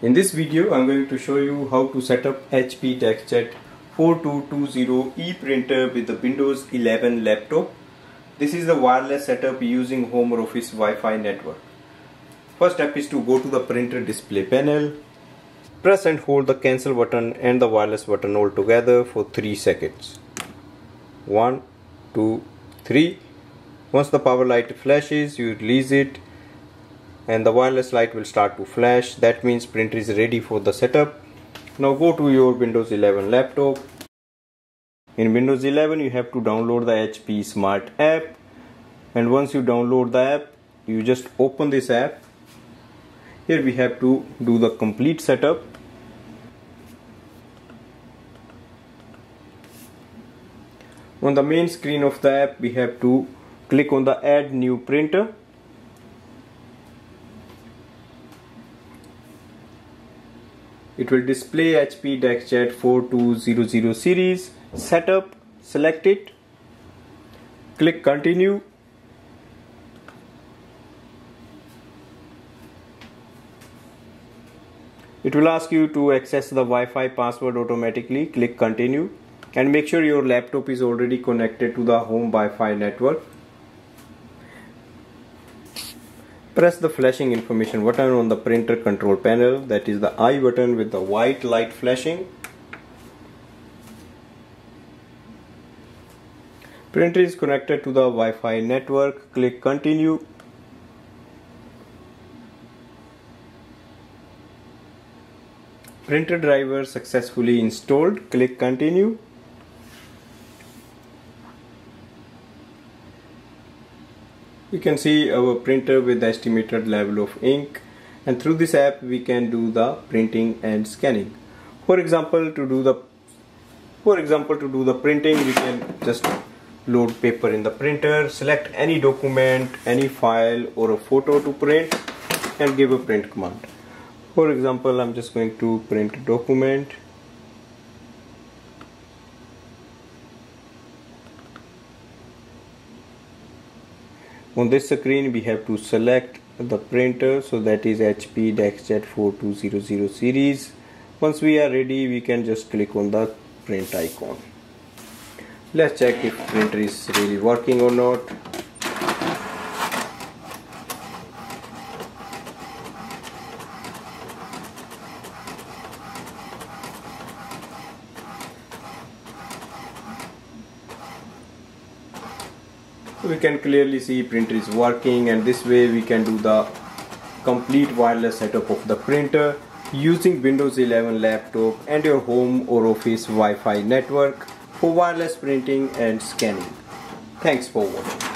In this video I'm going to show you how to set up HP DeskJet 4220E printer with the Windows 11 laptop. This is the wireless setup using Home or Office Wi-Fi network. First step is to go to the printer display panel. Press and hold the cancel button and the wireless button all together for 3 seconds. 1, 2, 3. Once the power light flashes, you release it and the wireless light will start to flash. That means printer is ready for the setup. Now go to your windows 11 laptop. In windows 11 you have to download the hp smart app. And once you download the app you just open this app. Here we have to do the complete setup. On the main screen of the app we have to click on the add new printer it will display HP DeskJet 4200 series. Setup select it. Click continue. It will ask you to access the Wi-Fi password automatically. Click continue. And make sure your laptop is already connected to the home Wi-Fi network Press the flashing information button on the printer control panel that is the I button with the white light flashing. Printer is connected to the Wi-Fi network. Click continue. Printer driver successfully installed. Click continue. You can see our printer with the estimated level of ink and through this app we can do the printing and scanning. For example to do the for example to do the printing we can just load paper in the printer select any document any file or a photo to print and give a print command. For example I'm just going to print a document on this screen we have to select the printer so that is HP DeskJet 4200 series. Once we are ready we can just click on the print icon. Let's check if printer is really working or not we can clearly see printer is working and this way we can do the complete wireless setup of the printer using Windows 11 laptop and your home or office Wi-Fi network for wireless printing and scanning. Thanks for watching.